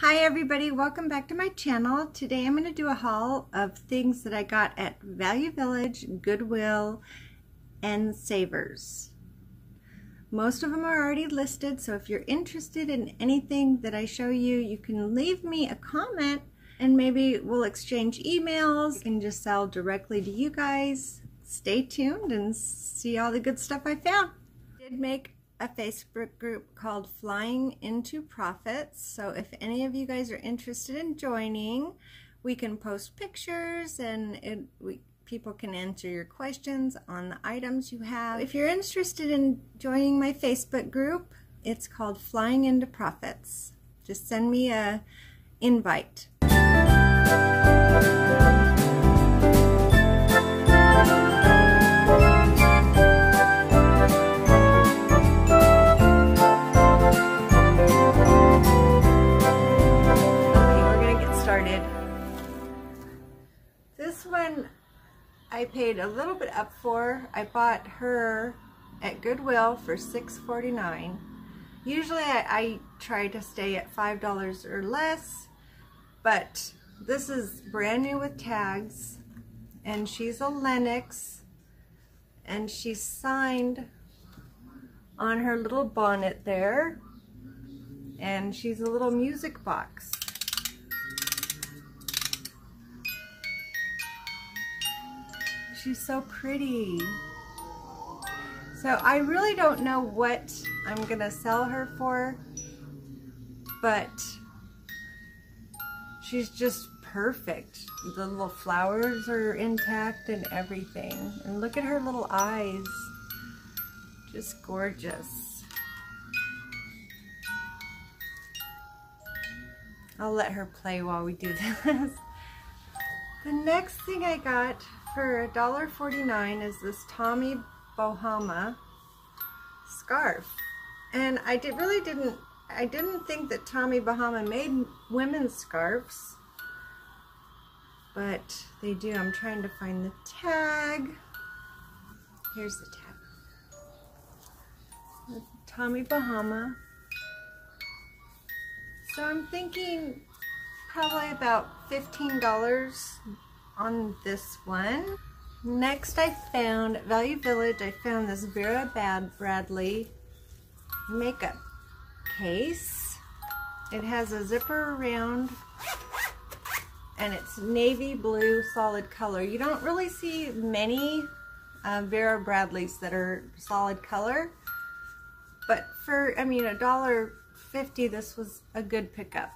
Hi everybody, welcome back to my channel. Today I'm going to do a haul of things that I got at Value Village, Goodwill, and Savers. Most of them are already listed, so if you're interested in anything that I show you, you can leave me a comment and maybe we'll exchange emails and just sell directly to you guys. Stay tuned and see all the good stuff I found. I did make a Facebook group called Flying into Profits. So if any of you guys are interested in joining, we can post pictures and it, we, people can answer your questions on the items you have. If you're interested in joining my Facebook group, it's called Flying into Profits. Just send me a invite. I paid a little bit up for. I bought her at Goodwill for $6.49. Usually I, I try to stay at $5 or less, but this is brand new with tags, and she's a Lenox, and she's signed on her little bonnet there, and she's a little music box. She's so pretty. So I really don't know what I'm going to sell her for, but she's just perfect. The little flowers are intact and everything. And look at her little eyes. Just gorgeous. I'll let her play while we do this. The next thing I got for $1.49 is this Tommy Bahama scarf. And I did really didn't I didn't think that Tommy Bahama made women's scarves. But they do. I'm trying to find the tag. Here's the tag. Tommy Bahama. So I'm thinking probably about $15 on this one. Next I found, Value Village, I found this Vera Bad Bradley makeup case. It has a zipper around and it's navy blue solid color. You don't really see many uh, Vera Bradleys that are solid color, but for, I mean, a dollar fifty, this was a good pickup.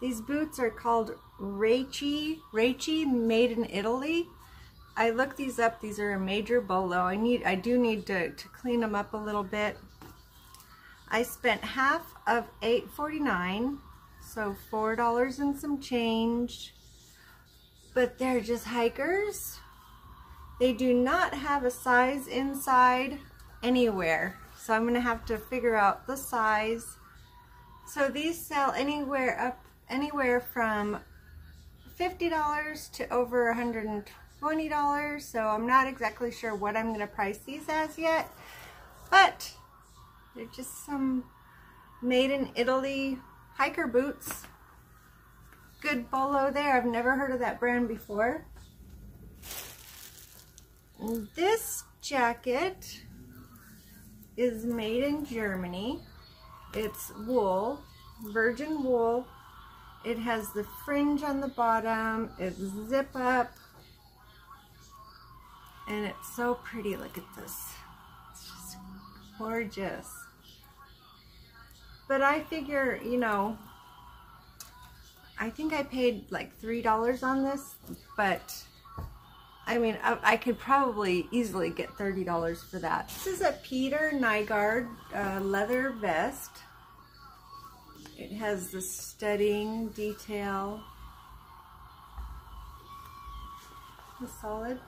These boots are called Raichi, Raichi made in Italy. I looked these up. These are a major bolo. I need, I do need to, to clean them up a little bit. I spent half of $8.49, so $4 and some change. But they're just hikers. They do not have a size inside anywhere. So I'm going to have to figure out the size. So these sell anywhere up anywhere from $50 to over $120. So I'm not exactly sure what I'm going to price these as yet. But they're just some made in Italy hiker boots. Good bolo there. I've never heard of that brand before. This jacket is made in Germany. It's wool, virgin wool, it has the fringe on the bottom. It's zip up. And it's so pretty. Look at this. It's just gorgeous. But I figure, you know, I think I paid like $3 on this, but I mean, I, I, could probably easily get $30 for that. This is a Peter Nygard uh, leather vest. It has the studding detail, the solid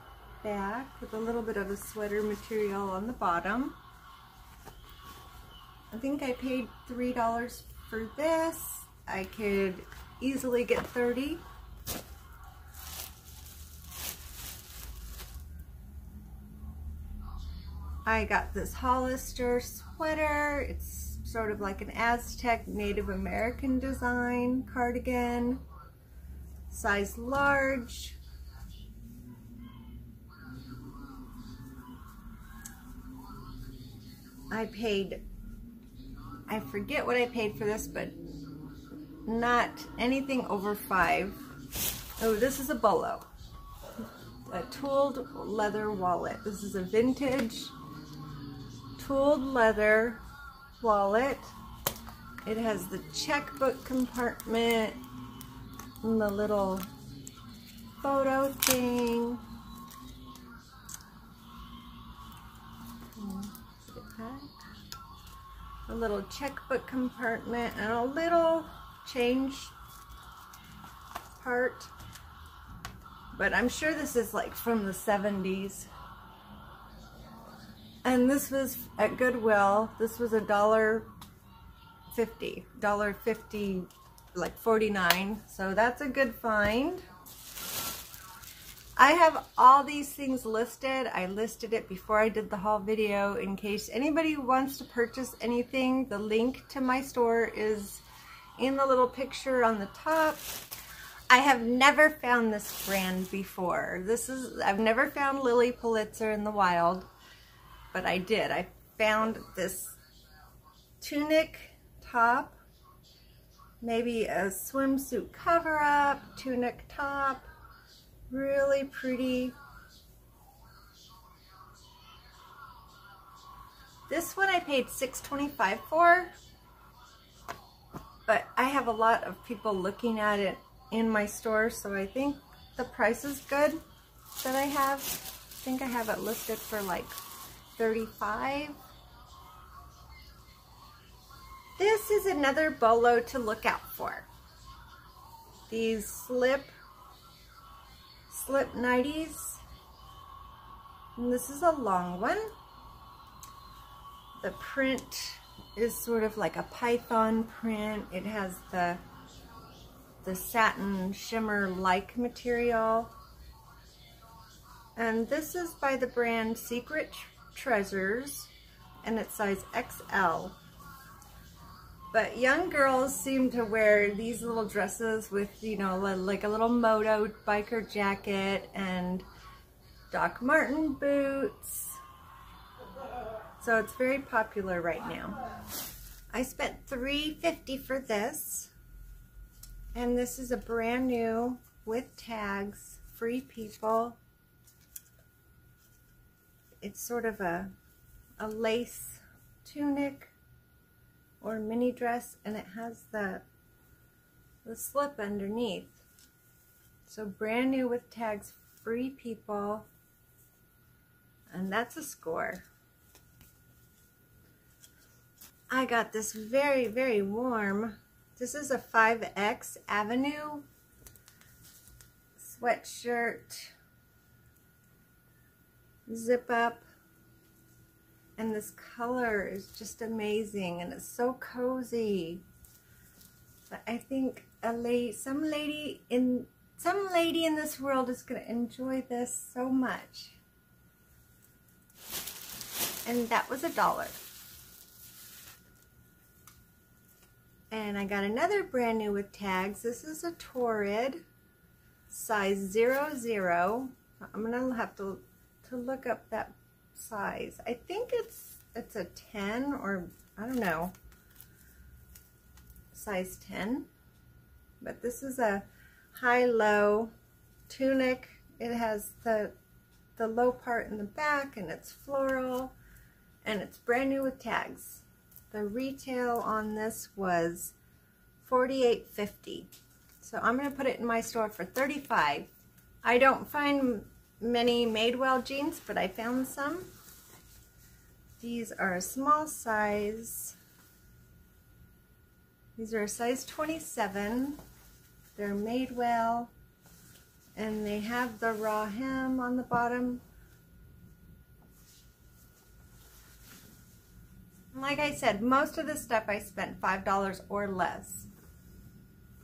back with a little bit of a sweater material on the bottom. I think I paid $3 for this. I could easily get 30 I got this Hollister sweater. It's sort of like an Aztec Native American design cardigan. Size large. I paid, I forget what I paid for this, but not anything over five. Oh, this is a bolo. A tooled leather wallet. This is a vintage tooled leather wallet. It has the checkbook compartment and the little photo thing. A little checkbook compartment and a little change part. But I'm sure this is like from the 70s. And this was at Goodwill. This was a dollar fifty, dollar fifty, like 49. So that's a good find. I have all these things listed. I listed it before I did the haul video in case anybody wants to purchase anything. The link to my store is in the little picture on the top. I have never found this brand before. This is, I've never found Lilly Pulitzer in the wild but I did. I found this tunic top, maybe a swimsuit cover-up, tunic top, really pretty. This one I paid $6.25 for, but I have a lot of people looking at it in my store, so I think the price is good that I have. I think I have it listed for like 35 This is another bolo to look out for. These slip, slip nighties. And this is a long one. The print is sort of like a python print. It has the, the satin shimmer-like material. And this is by the brand Secret Treasures and it's size XL. But young girls seem to wear these little dresses with, you know, like a little moto biker jacket and Doc Martin boots. So it's very popular right now. I spent $3.50 for this. And this is a brand new with tags, free people it's sort of a, a lace tunic or mini dress and it has the, the slip underneath. So brand new with tags, free people, and that's a score. I got this very, very warm. This is a 5X Avenue sweatshirt zip up. And this color is just amazing and it's so cozy. But I think a lady, some lady in some lady in this world is going to enjoy this so much. And that was a dollar. And I got another brand new with tags. This is a Torrid, size 00. I'm going to have to to look up that size. I think it's it's a 10 or I don't know, size 10. But this is a high-low tunic. It has the the low part in the back and it's floral and it's brand new with tags. The retail on this was $48.50. So I'm going to put it in my store for 35 I don't find many Madewell jeans, but I found some. These are a small size. These are a size 27. They're Madewell, and they have the raw hem on the bottom. Like I said, most of the stuff I spent $5 or less.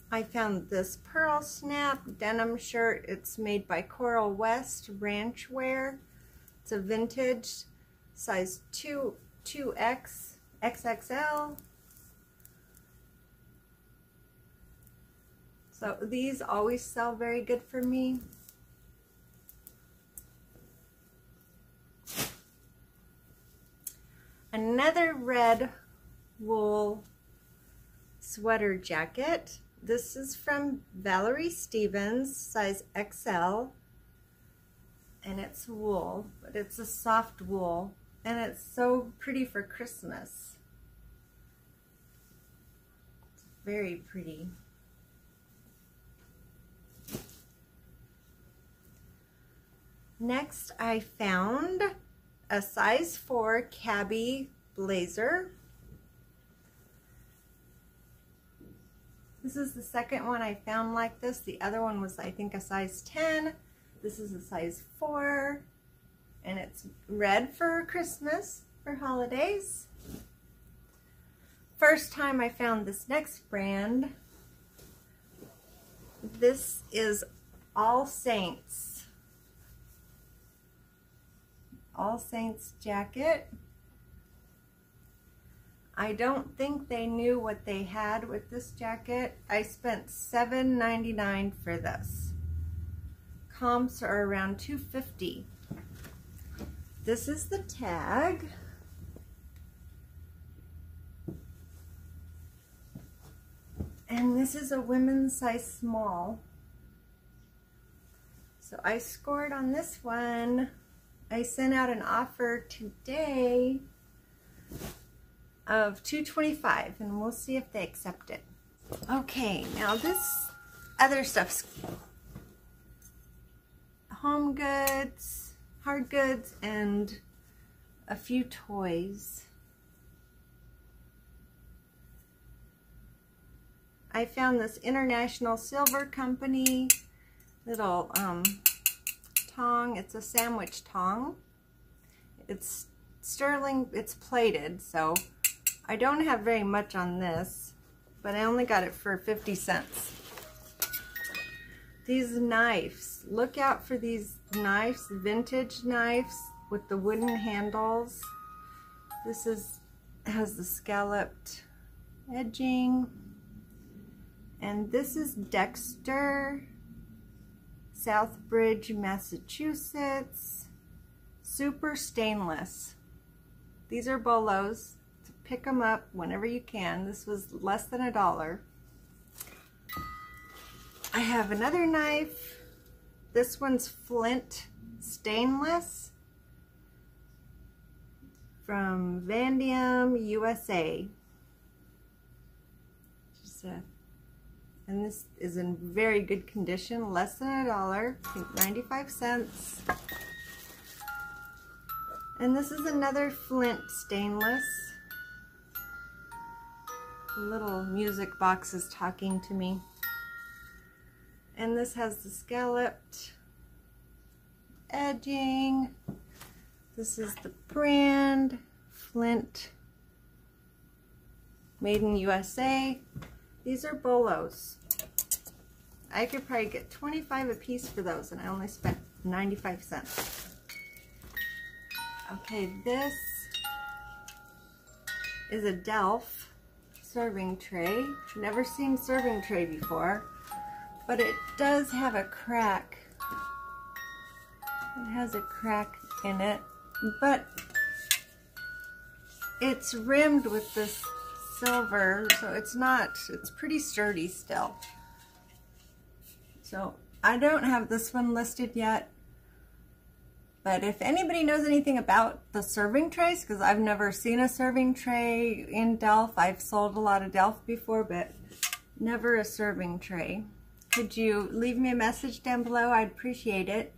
I found this Pearl Snap denim shirt. It's made by Corral West Ranch Wear. It's a vintage, size 2, 2X, XXL. So these always sell very good for me. Another red wool sweater jacket. This is from Valerie Stevens, size XL. And it's wool, but it's a soft wool. And it's so pretty for Christmas. It's very pretty. Next, I found a size 4 Cabi blazer. This is the second one I found like this. The other one was, I think, a size 10. This is a size 4. And it's red for Christmas, for holidays. First time I found this next brand. This is All Saints. All Saints jacket. I don't think they knew what they had with this jacket. I spent $7.99 for this. Comps are around $2.50. This is the tag. And this is a women's size small. So I scored on this one I sent out an offer today of 225 and we'll see if they accept it. Okay, now this other stuff's home goods, hard goods, and a few toys. I found this International Silver Company little um, tong. It's a sandwich tong. It's sterling, it's plated, so I don't have very much on this, but I only got it for 50 cents. These knives, look out for these knives, vintage knives with the wooden handles. This is has the scalloped edging. And this is Dexter Southbridge, Massachusetts. Super stainless. These are bolos. Pick them up whenever you can. This was less than a dollar. I have another knife. This one's flint stainless from Vanadium, USA. A uh, and this is in very good condition, less than a dollar, I think 95 cents. And this is another flint stainless. Little music box is talking to me. And this has the scalloped edging. This is the brand, Flint, made in USA. These are bolos. I could probably get 25 a piece for those and I only spent 95 cents. Okay, this is a Delft serving tray. Never seen serving tray before, but it does have a crack. It has a crack in it, but it's rimmed with this silver, so it's not, it's pretty sturdy still. So I don't have this one listed yet, but if anybody knows anything about the serving trays, because I've never seen a serving tray in Delft, I've sold a lot of Delft before, but never a serving tray. Could you leave me a message down below? I'd appreciate it.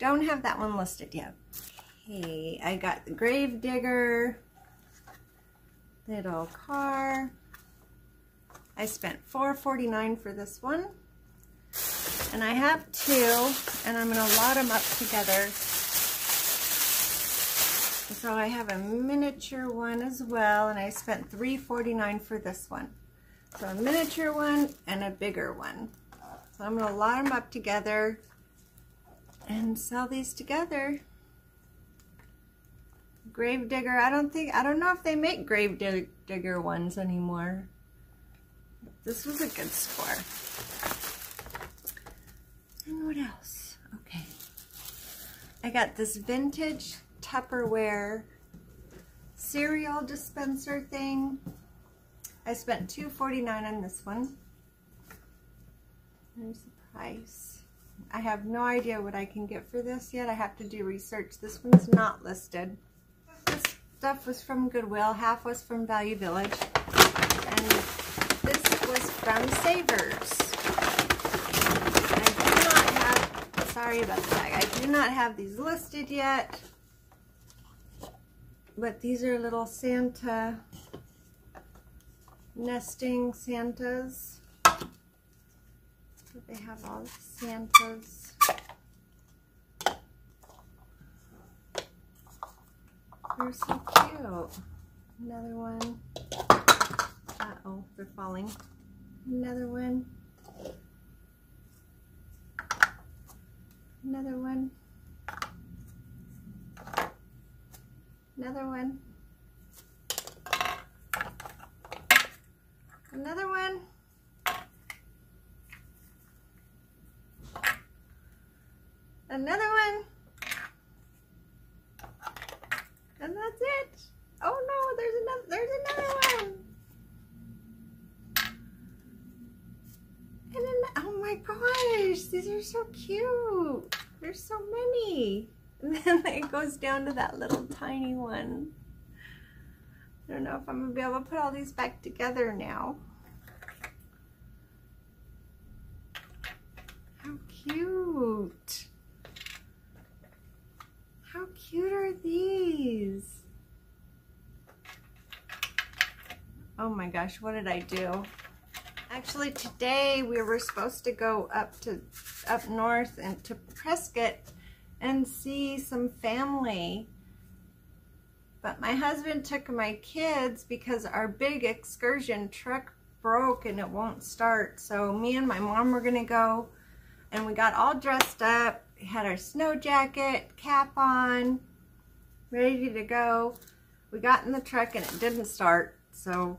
Don't have that one listed yet. Okay, I got the grave digger, little car. I spent $4.49 for this one. And I have two, and I'm going to lot them up together. So I have a miniature one as well, and I spent $3.49 for this one. So a miniature one and a bigger one. So I'm going to lot them up together and sell these together. Gravedigger, I don't think, I don't know if they make Gravedigger ones anymore. This was a good score. And what else? Okay. I got this vintage Tupperware cereal dispenser thing. I spent $2.49 on this one. There's the price. I have no idea what I can get for this yet. I have to do research. This one's not listed. This stuff was from Goodwill. Half was from Value Village. And this was from Savers. I do not have, sorry about the bag. I do not have these listed yet. But these are little Santa nesting Santas. They have all the Santas. They're so cute. Another one. Uh-oh, they're falling. Another one. Another one. Another one. Another one. Another one. And that's it. Oh no, there's another there's another one. And oh my gosh, these are so cute. There's so many. And then it goes down to that little tiny one. I don't know if I'm going to be able to put all these back together now. How cute. How cute are these? Oh my gosh, what did I do? Actually, today we were supposed to go up to up north and to Prescott and see some family. But my husband took my kids because our big excursion truck broke and it won't start. So me and my mom were going to go and we got all dressed up, had our snow jacket, cap on, ready to go. We got in the truck and it didn't start. So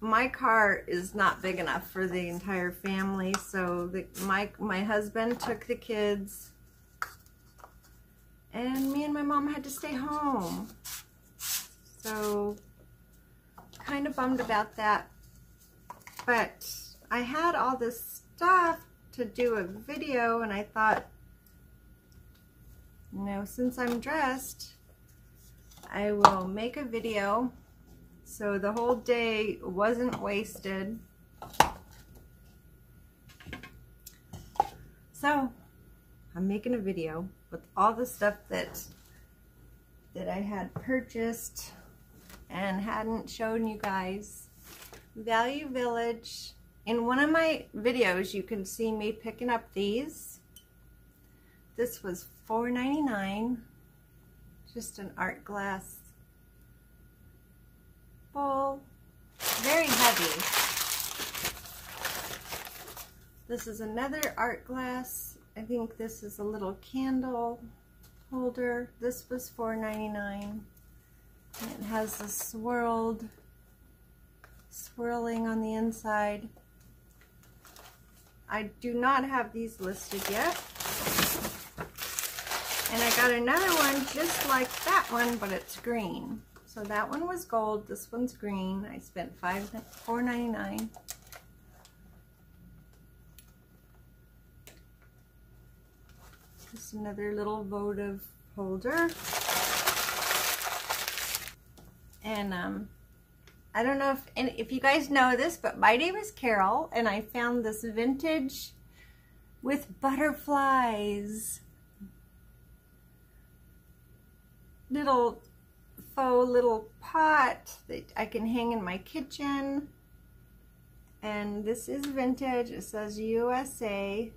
my car is not big enough for the entire family. So the, my, my husband took the kids and me and my mom had to stay home. So, kind of bummed about that. But I had all this stuff to do a video and I thought, you know, since I'm dressed, I will make a video so the whole day wasn't wasted. So, I'm making a video with all the stuff that that I had purchased and hadn't shown you guys. Value Village. In one of my videos, you can see me picking up these. This was $4.99. Just an art glass bowl. Very heavy. This is another art glass I think this is a little candle holder. This was $4.99. It has a swirled, swirling on the inside. I do not have these listed yet. And I got another one just like that one, but it's green. So that one was gold, this one's green. I spent five four ninety nine. Just another little votive holder. And um, I don't know if and if you guys know this, but my name is Carol, and I found this vintage with butterflies. Little faux little pot that I can hang in my kitchen. And this is vintage. It says USA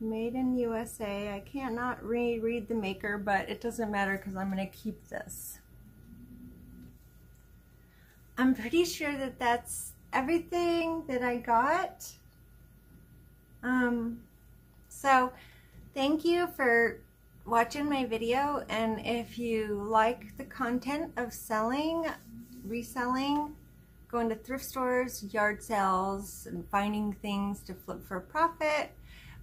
Made in USA. I can't cannot reread the maker, but it doesn't matter because I'm going to keep this. I'm pretty sure that that's everything that I got. Um, so thank you for watching my video and if you like the content of selling, reselling, going to thrift stores, yard sales, and finding things to flip for a profit,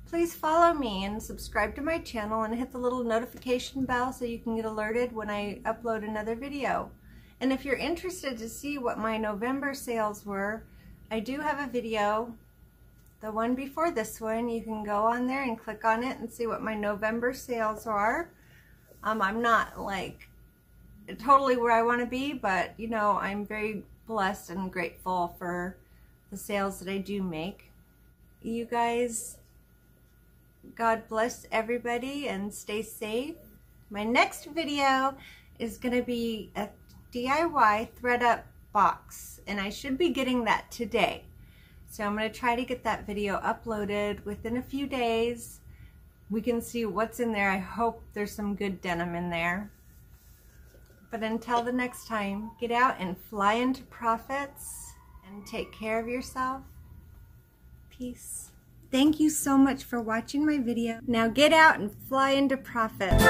please follow me and subscribe to my channel and hit the little notification bell so you can get alerted when I upload another video. And if you're interested to see what my November sales were, I do have a video, the one before this one. You can go on there and click on it and see what my November sales are. Um, I'm not like totally where I want to be, but you know, I'm very blessed and grateful for the sales that I do make. You guys, God bless everybody and stay safe. My next video is going to be a DIY ThredUp box and I should be getting that today. So I'm going to try to get that video uploaded within a few days. We can see what's in there. I hope there's some good denim in there. But until the next time, get out and fly into profits and take care of yourself. Peace. Thank you so much for watching my video. Now get out and fly into profits.